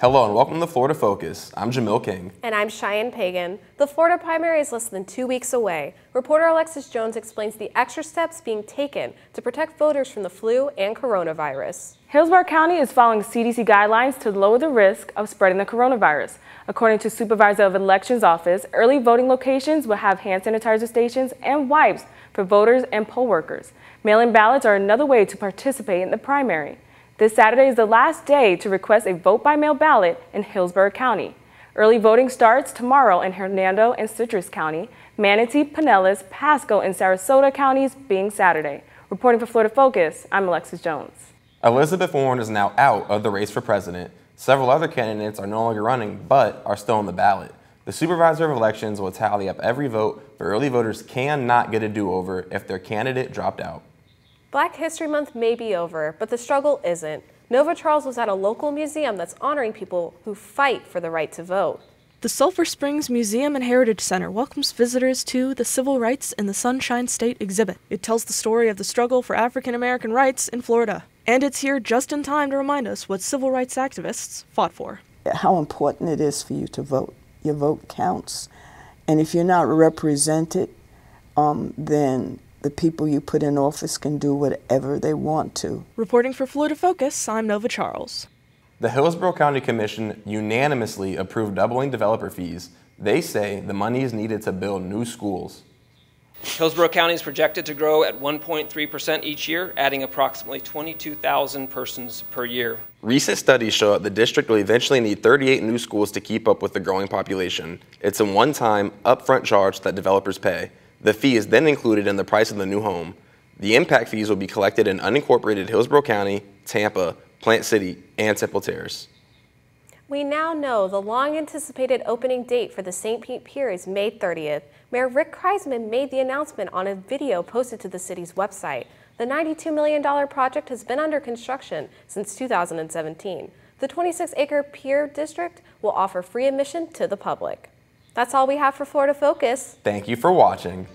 Hello and welcome to Florida Focus. I'm Jamil King. And I'm Cheyenne Pagan. The Florida primary is less than two weeks away. Reporter Alexis Jones explains the extra steps being taken to protect voters from the flu and coronavirus. Hillsborough County is following CDC guidelines to lower the risk of spreading the coronavirus. According to Supervisor of Elections Office, early voting locations will have hand sanitizer stations and wipes for voters and poll workers. Mail-in ballots are another way to participate in the primary. This Saturday is the last day to request a vote-by-mail ballot in Hillsborough County. Early voting starts tomorrow in Hernando and Citrus County, Manatee, Pinellas, Pasco, and Sarasota counties being Saturday. Reporting for Florida Focus, I'm Alexis Jones. Elizabeth Warren is now out of the race for president. Several other candidates are no longer running, but are still on the ballot. The supervisor of elections will tally up every vote, but early voters cannot get a do-over if their candidate dropped out. Black History Month may be over, but the struggle isn't. Nova Charles was at a local museum that's honoring people who fight for the right to vote. The Sulphur Springs Museum and Heritage Center welcomes visitors to the Civil Rights in the Sunshine State exhibit. It tells the story of the struggle for African American rights in Florida. And it's here just in time to remind us what civil rights activists fought for. How important it is for you to vote. Your vote counts. And if you're not represented, um, then the people you put in office can do whatever they want to. Reporting for Florida Focus, I'm Nova Charles. The Hillsborough County Commission unanimously approved doubling developer fees. They say the money is needed to build new schools. Hillsborough County is projected to grow at 1.3% each year, adding approximately 22,000 persons per year. Recent studies show that the district will eventually need 38 new schools to keep up with the growing population. It's a one-time, upfront charge that developers pay. The fee is then included in the price of the new home. The impact fees will be collected in unincorporated Hillsborough County, Tampa, Plant City, and Temple Terrace. We now know the long anticipated opening date for the St. Pete Pier is May 30th. Mayor Rick Kriseman made the announcement on a video posted to the city's website. The $92 million project has been under construction since 2017. The 26 acre pier district will offer free admission to the public. That's all we have for Florida Focus. Thank you for watching.